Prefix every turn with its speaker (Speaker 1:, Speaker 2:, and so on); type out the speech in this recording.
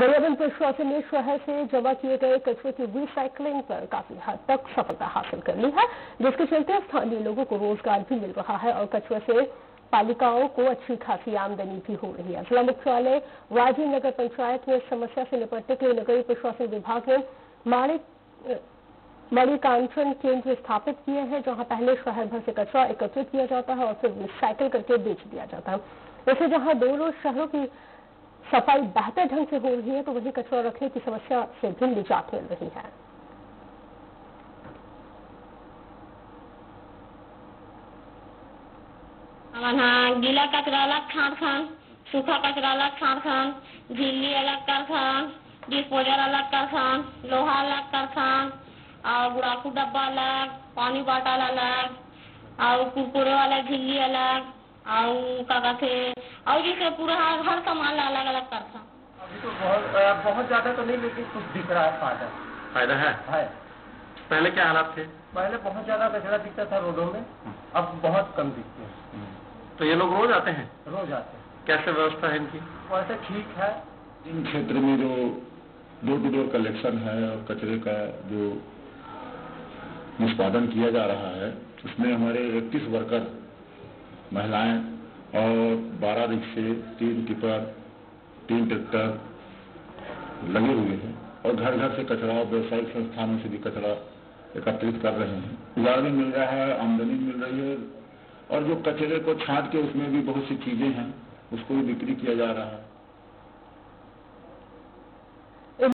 Speaker 1: गरियाबंद प्रशासन ने शहर से जमा किए गए कचरे की रिसाइकलिंग पर काफ़ी हद तक सफलता हासिल कर ली है, जिसके चलते स्थानीय लोगों को रोज़गार भी मिल रहा है और कचरे से पालिकाओं को अच्छी खासी आमदनी भी हो रही है। जिला मुख्यालय राजीव नगर पंचायत में इस समस्या से निपटने के लिए नगरीय प्रशासन विभाग ने मणिकांचन केंद्र स्थापित किए हैं, जहाँ पहले शहर भर से कचरा एकत्रित किया जाता है और फिर रिसाइकिल करके बेच दिया जाता है। इससे जहाँ दोनों शहरों की सफ़ाई बेहतर ढंग से हो रही है तो वहीं कचरा रखने की समस्या से भी निजात मिल रही है।
Speaker 2: हाँ गीला कचरा अलग खान खान, सूखा कचरा अलग खान खान, झिल्ली अलग कर खान डिस्पोजल अलग कर खान, लोहा अलग कर खान, और गुड़ाकू डब्बा अलग, पानी बॉटल अलग, और कुरकुरे वाला झिल्ली अलग, और का कहते और जैसे पूरा हर हर सामान अलग अलग कर खान
Speaker 3: अभी तो बहुत बहुत ज़्यादा तो नहीं लेकिन कुछ दिख रहा है फ़ायदा।
Speaker 4: फ़ायदा है?
Speaker 3: है।
Speaker 4: पहले क्या हालात थे?
Speaker 3: पहले बहुत ज़्यादा कचरा दिखता था रोडों में अब बहुत कम दिखते हैं।
Speaker 4: तो ये लोग रोज आते हैं?
Speaker 3: रोज आते हैं।
Speaker 4: कैसे व्यवस्था है इनकी?
Speaker 3: वैसे ठीक है।
Speaker 5: इन क्षेत्र में जो डोर टू डोर कलेक्शन है और कचरे का जो निष्पादन किया जा रहा है उसमें हमारे 31 वर्कर महिलाएँ और 12 रिक्शे, तीन टिपर तीन ट्रैक्टर लगे हुए हैं और घर घर से कचरा, व्यवसायिक संस्थानों से भी कचरा एकत्रित कर रहे हैं। उजाड़ भी मिल रहा है, आमदनी मिल रही है और जो कचरे को छाट के उसमें भी बहुत सी चीज़ें हैं, उसको भी बिक्री किया जा रहा है।